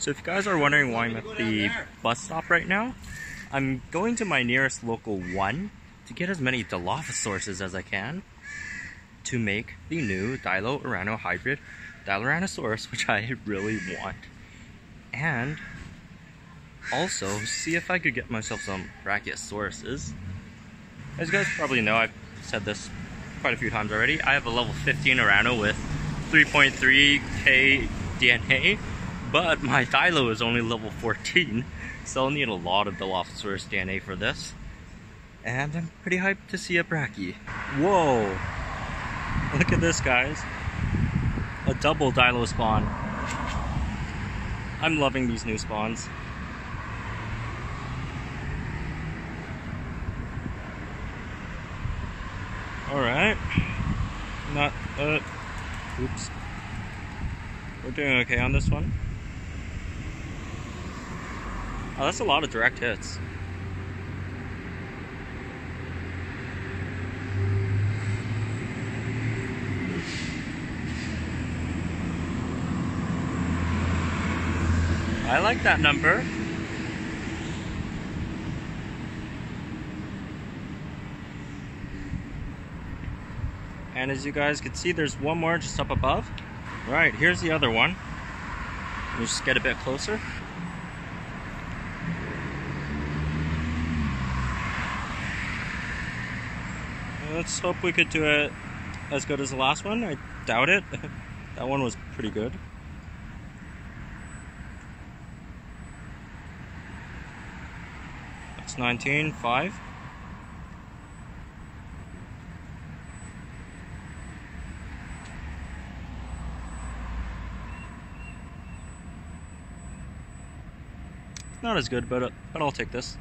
So if you guys are wondering why I'm at the bus stop right now, I'm going to my nearest local one to get as many Dilophosaurus as I can to make the new Dilo-Arano hybrid Diloranosaurus, which I really want. And also see if I could get myself some Brachiosauruses. As you guys probably know, I've said this quite a few times already, I have a level 15 Arano with 3.3k DNA but my Dilo is only level 14, so I'll need a lot of Dilophosaurus DNA for this. And I'm pretty hyped to see a Brachy. Whoa! Look at this, guys. A double Dilo spawn. I'm loving these new spawns. Alright. Not, uh, oops. We're doing okay on this one. Oh, that's a lot of direct hits. I like that number. And as you guys can see, there's one more just up above. All right, here's the other one. Let's just get a bit closer. Let's hope we could do it as good as the last one. I doubt it. that one was pretty good. That's 19, 5. Not as good, but, uh, but I'll take this.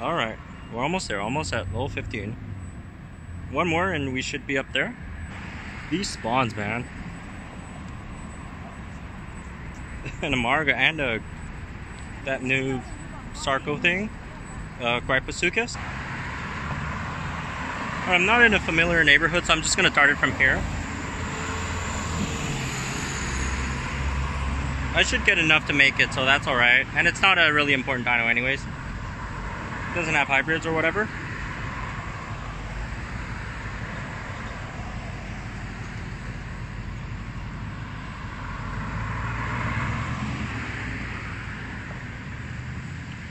Alright, we're almost there, almost at level 15. One more and we should be up there. These spawns, man. and Amarga and a that new Sarco thing, uh, Gryposuchus. I'm not in a familiar neighborhood, so I'm just gonna start it from here. I should get enough to make it, so that's alright. And it's not a really important dino anyways doesn't have hybrids or whatever.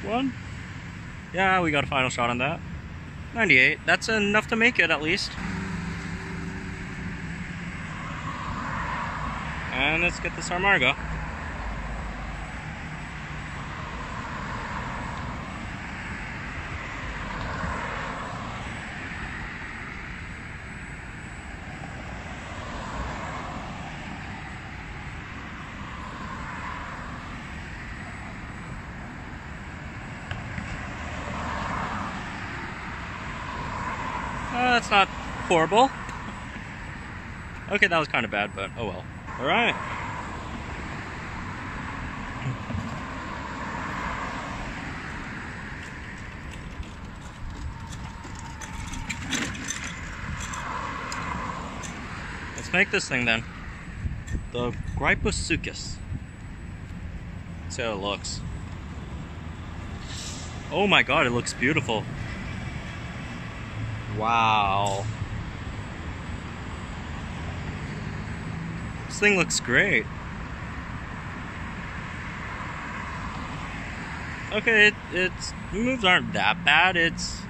One. Yeah, we got a final shot on that. 98. That's enough to make it at least. And let's get this Amarga. That's not horrible. Okay, that was kind of bad, but oh well. Alright. Let's make this thing then. The Gryposuchus. Let's see how it looks. Oh my god, it looks beautiful. Wow. This thing looks great. Okay, it, its moves aren't that bad. It's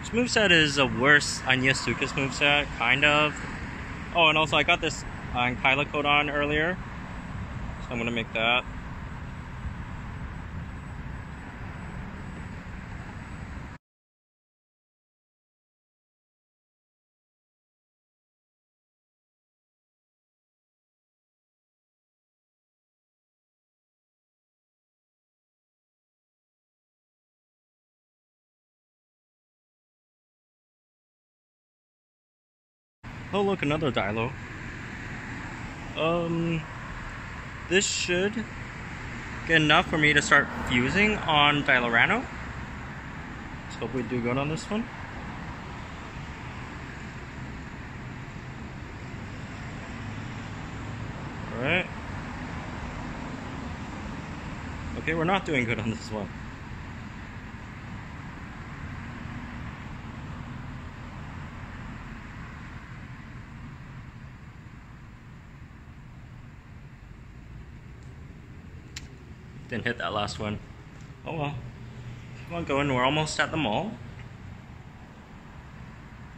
its moveset is a worse Nundasuchus moveset, kind of. Oh, and also I got this uh, on coat on earlier, so I'm gonna make that. Oh look, another Dilo. Um, this should get enough for me to start fusing on Dilorano. Let's hope we do good on this one. Alright. Okay, we're not doing good on this one. Didn't hit that last one. Oh well. Keep on going. We're almost at the mall.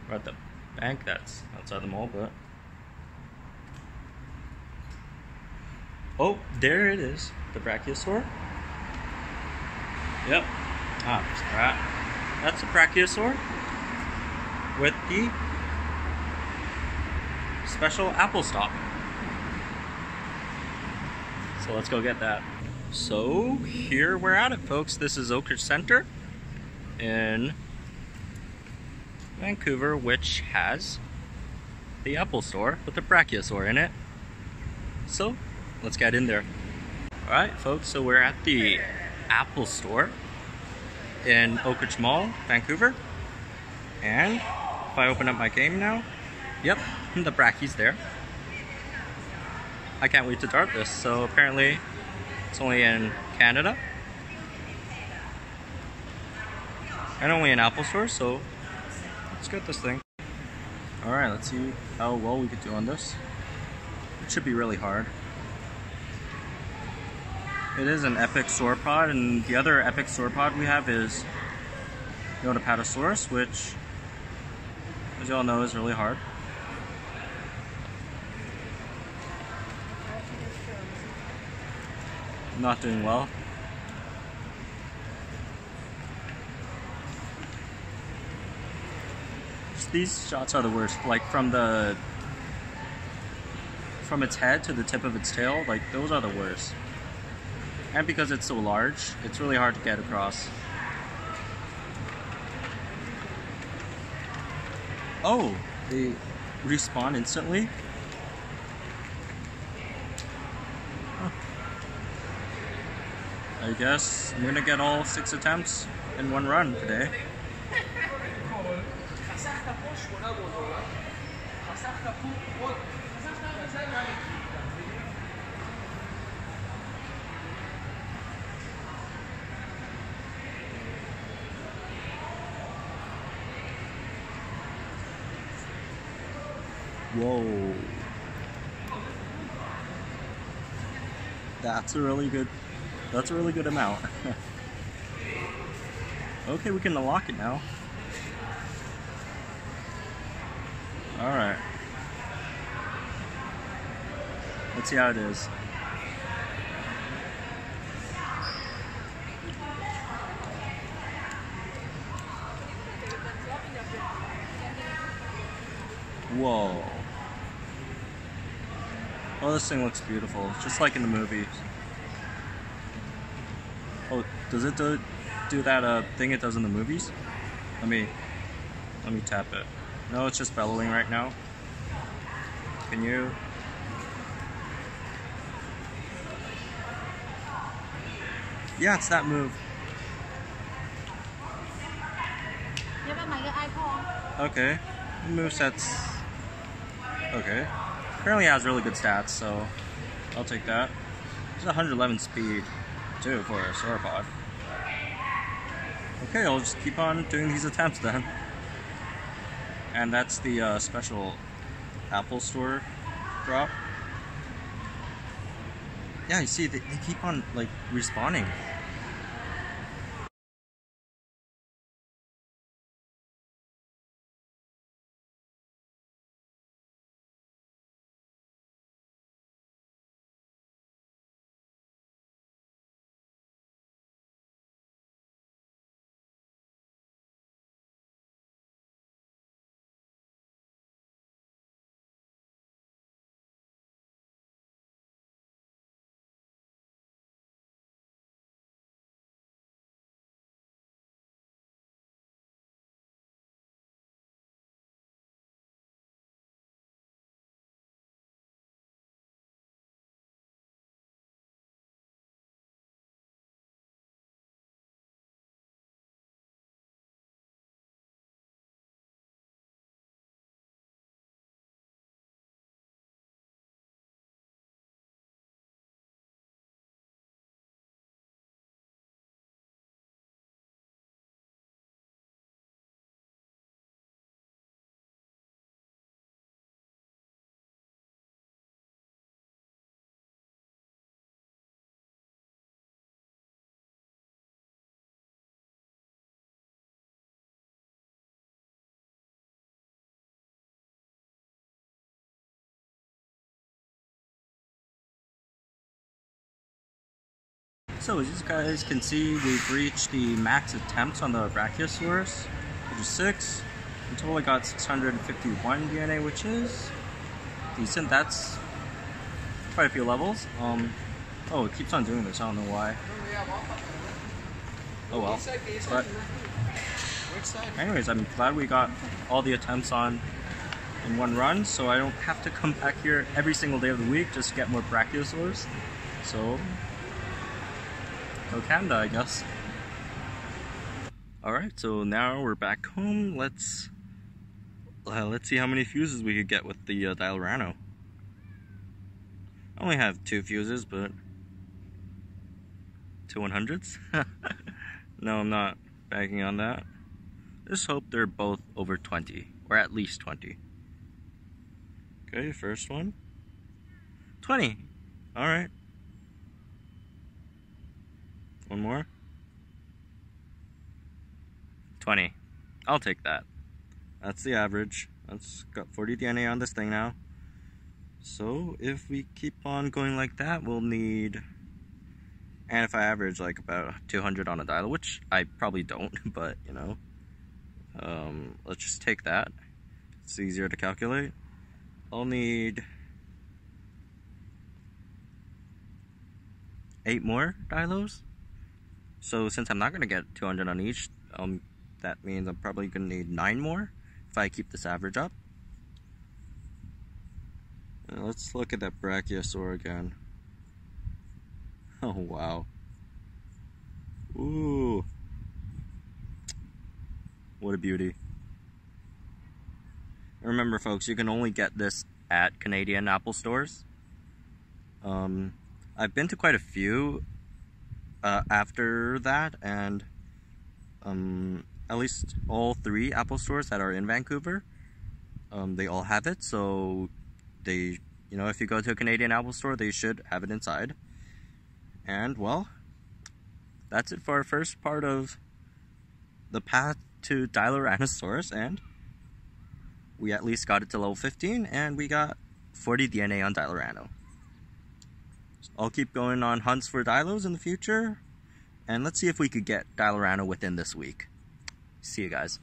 We're at the bank that's outside the mall, but. Oh, there it is. The Brachiosaur. Yep. Ah, there's that. That's a Brachiosaur with the special apple stop. So let's go get that. So here we're at it, folks. This is Oakridge Center in Vancouver, which has the Apple Store with the Brachiosaur in it. So let's get in there. Alright, folks, so we're at the Apple Store in Oakridge Mall, Vancouver. And if I open up my game now, yep, the Brachie's there. I can't wait to dart this. So apparently it's only in Canada. And only in Apple Store, so let's get this thing. Alright, let's see how well we could do on this. It should be really hard. It is an epic sauropod, and the other epic sauropod we have is Nodopatosaurus, which, as you all know, is really hard. Not doing well. These shots are the worst. Like from the from its head to the tip of its tail, like those are the worst. And because it's so large, it's really hard to get across. Oh, they respawn instantly? I guess I'm gonna get all six attempts in one run today. Whoa. That's a really good that's a really good amount. okay, we can unlock it now. Alright. Let's see how it is. Whoa. Oh, this thing looks beautiful, just like in the movies. Oh, does it do, do that uh, thing it does in the movies? Let me, let me tap it. No, it's just bellowing right now. Can you? Yeah, it's that move. Okay. Move sets. Okay. Apparently has really good stats, so I'll take that. It's 111 speed too for a sauropod. Okay, I'll just keep on doing these attempts then. And that's the uh, special Apple Store drop. Yeah, you see, they, they keep on like respawning. So as you guys can see, we've reached the max attempts on the Brachiosaurus, which is 6. In total I got 651 DNA, which is decent. That's quite a few levels. Um, oh, it keeps on doing this, I don't know why. Oh well. But anyways, I'm glad we got all the attempts on in one run, so I don't have to come back here every single day of the week just to get more Brachiosaurus. So, go Canada, I guess. Alright, so now we're back home. Let's uh, let's see how many fuses we could get with the uh, Dilorano. I only have two fuses, but two 100s? no, I'm not banking on that. Just hope they're both over 20, or at least 20. Okay, first one. 20. Alright. One more. 20. I'll take that. That's the average. That's got 40 DNA on this thing now. So if we keep on going like that, we'll need... And if I average like about 200 on a dial, which I probably don't, but you know. Um, let's just take that. It's easier to calculate. I'll need eight more dilos. So since I'm not going to get 200 on each, um, that means I'm probably going to need nine more if I keep this average up. Now let's look at that Brachiosaur again. Oh wow. Ooh. What a beauty. Remember folks, you can only get this at Canadian Apple stores. Um, I've been to quite a few uh, after that and um, at least all three Apple stores that are in Vancouver, um, they all have it. So they, you know, if you go to a Canadian Apple store, they should have it inside. And well, that's it for our first part of the path to Diloranosaurus and we at least got it to level 15 and we got 40 DNA on Dilorano. I'll keep going on hunts for Dilos in the future and let's see if we could get Dilorano within this week. See you guys.